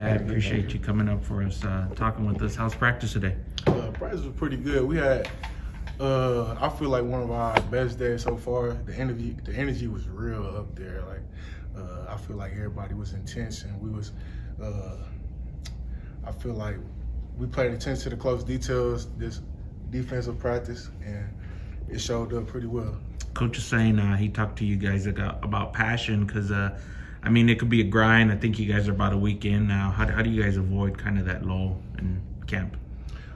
I appreciate you coming up for us, uh, talking with us. How's practice today? Uh, practice was pretty good. We had, uh, I feel like one of our best days so far. The energy, the energy was real up there. Like, uh, I feel like everybody was intense, and we was. Uh, I feel like we played attention to the close details this defensive practice, and it showed up pretty well. Coach is saying uh, he talked to you guys about, about passion because uh, I mean, it could be a grind. I think you guys are about a week in now. How, how do you guys avoid kind of that lull in camp?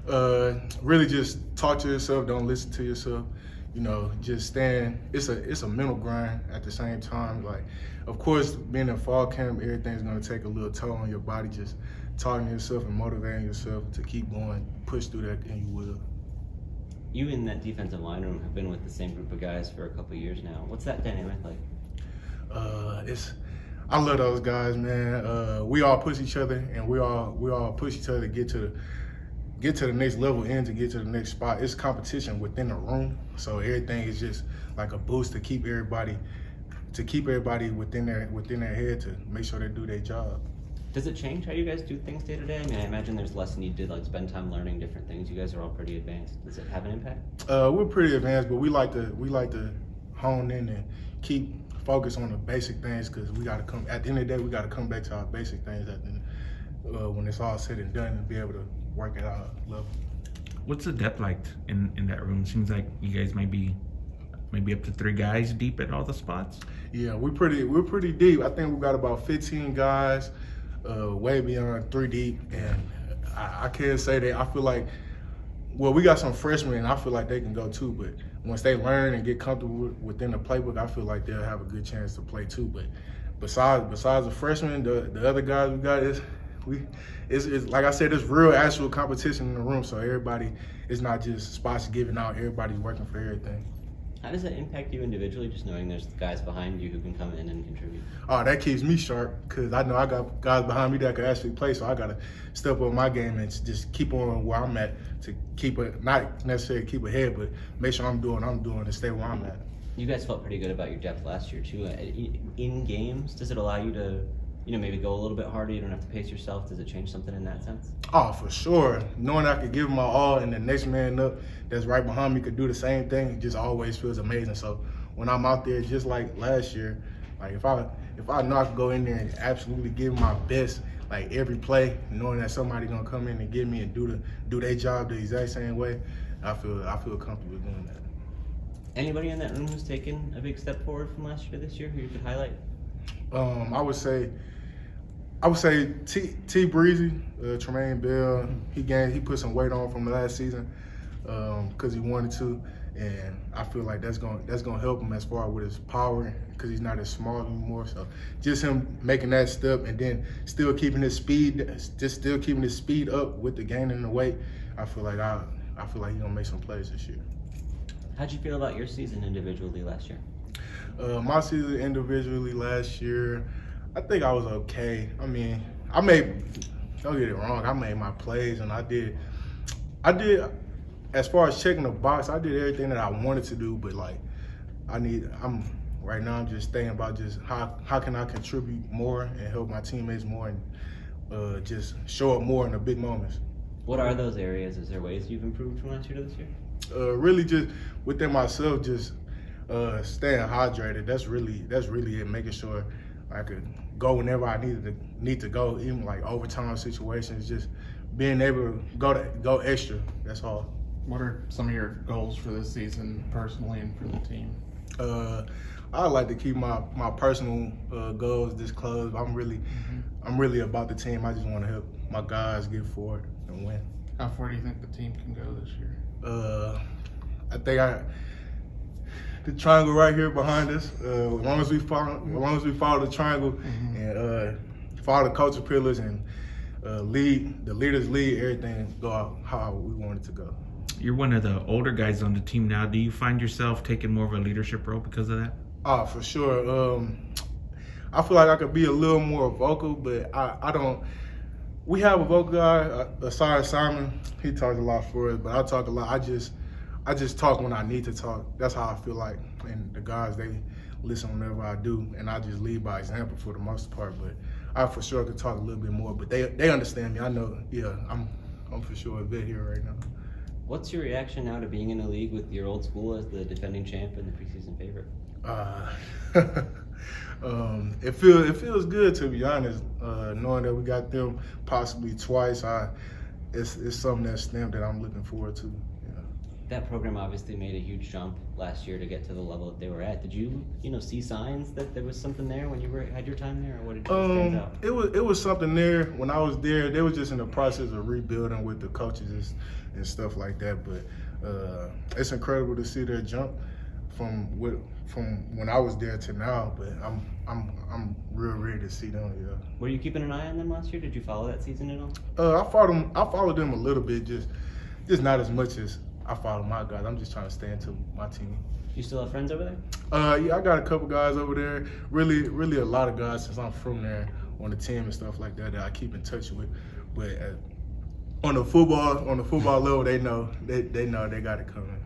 Uh, really just talk to yourself. Don't listen to yourself. You know, just stand. It's a it's a mental grind at the same time. Like, of course, being in fall camp, everything's gonna take a little toll on your body. Just talking to yourself and motivating yourself to keep going, push through that, and you will. You in that defensive line room have been with the same group of guys for a couple years now. What's that dynamic like? Uh, it's I love those guys, man. Uh, we all push each other, and we all we all push each other to get to the get to the next level and to get to the next spot. It's competition within the room, so everything is just like a boost to keep everybody to keep everybody within their within their head to make sure they do their job. Does it change how you guys do things day to day? I mean, I imagine there's less need to like spend time learning different things. You guys are all pretty advanced. Does it have an impact? Uh, we're pretty advanced, but we like to we like to hone in and keep focus on the basic things because we got to come at the end of the day we got to come back to our basic things at the, uh, when it's all said and done and be able to work at our level. What's the depth like in in that room? Seems like you guys might be maybe up to three guys deep at all the spots. Yeah, we're pretty we're pretty deep. I think we got about 15 guys, uh, way beyond three deep, and I, I can't say that. I feel like well, we got some freshmen, and I feel like they can go too. But once they learn and get comfortable within the playbook, I feel like they'll have a good chance to play too. But besides besides the freshmen, the the other guys we got is we it's, it's like I said, it's real actual competition in the room. So everybody, it's not just spots given out. Everybody's working for everything. How does that impact you individually, just knowing there's guys behind you who can come in and contribute? Oh, that keeps me sharp because I know I got guys behind me that can actually play. So I got to step up my game and just keep on where I'm at to keep it, not necessarily keep ahead, but make sure I'm doing what I'm doing to stay where I'm at. You guys felt pretty good about your depth last year too. Uh, in games, does it allow you to you know, maybe go a little bit harder. You don't have to pace yourself. Does it change something in that sense? Oh, for sure. Knowing I could give my all and the next man up that's right behind me could do the same thing just always feels amazing. So when I'm out there, just like last year, like if I if I know I can go in there and absolutely give my best, like every play, knowing that somebody gonna come in and get me and do the do their job the exact same way, I feel I feel comfortable doing that. Anybody in that room who's taken a big step forward from last year to this year who you could highlight? Um, I would say I would say T T Breezy, uh, Tremaine Bell. He gained, he put some weight on from the last season because um, he wanted to, and I feel like that's going that's going to help him as far with his power because he's not as small anymore. So just him making that step and then still keeping his speed, just still keeping his speed up with the gain gaining the weight. I feel like I I feel like he's gonna make some plays this year. How'd you feel about your season individually last year? Uh, my season individually last year. I think I was okay. I mean, I made don't get it wrong. I made my plays and I did I did as far as checking the box, I did everything that I wanted to do, but like I need I'm right now I'm just thinking about just how how can I contribute more and help my teammates more and uh, just show up more in the big moments. What are those areas? Is there ways you've improved from last year to this year? Uh, really just within myself, just uh, staying hydrated. That's really that's really it. Making sure I could go whenever I needed to need to go, even like overtime situations, just being able to go to go extra. That's all. What are some of your goals for this season, personally and for the team? Uh, I like to keep my my personal uh, goals this close. I'm really, mm-hmm. I'm really about the team. I just want to help my guys get forward and win. How far do you think the team can go this year? Uh, I think I the triangle right here behind us. Uh, as long as we follow, as long as we follow the triangle mm-hmm. and uh, follow the culture pillars and uh, lead the leaders lead, everything go out how we want it to go. You're one of the older guys on the team now. Do you find yourself taking more of a leadership role because of that? Oh, for sure. Um, I feel like I could be a little more vocal, but I, I don't. We have a vocal guy, uh, Asari Simon. He talks a lot for us, but I talk a lot. I just I just talk when I need to talk. That's how I feel like. And the guys, they listen whenever I do, and I just lead by example for the most part. But I for sure could talk a little bit more. But they they understand me. I know. Yeah, I'm I'm for sure a vet here right now. What's your reaction now to being in a league with your old school as the defending champ and the preseason favorite? Uh, um, it feels it feels good to be honest, uh, knowing that we got them possibly twice. I it's it's something that's stamped that I'm looking forward to. That program obviously made a huge jump last year to get to the level that they were at. Did you you know see signs that there was something there when you were had your time there, or what did you stand Um, out? it was it was something there when I was there. They were just in the process of rebuilding with the coaches and, and stuff like that. But uh, it's incredible to see their jump from what from when I was there to now. But I'm I'm I'm real ready to see them. Yeah. Were you keeping an eye on them last year? Did you follow that season at all? Uh, I followed them. I followed them a little bit, just just not as much as I follow my guys. I'm just trying to stay into my team. You still have friends over there? Uh, yeah, I got a couple guys over there. Really, really a lot of guys since I'm from there on the team and stuff like that that I keep in touch with. But uh, on the football, on the football level, they know they they know they got it coming.